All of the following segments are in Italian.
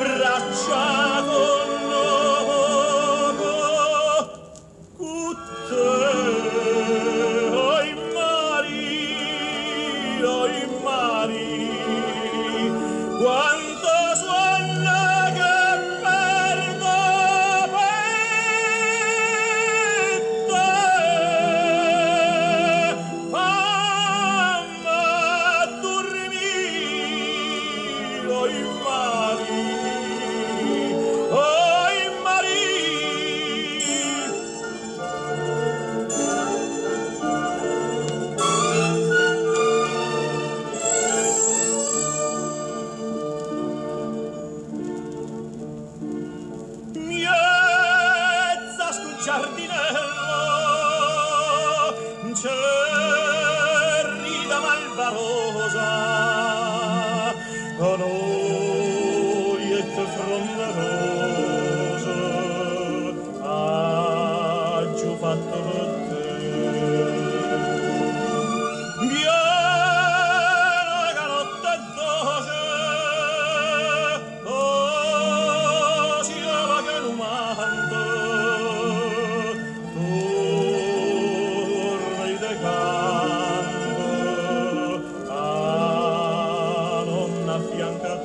braccia giardinello cerrida malvarosa con noi e te fronda rosa ha giù fatto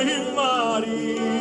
himmari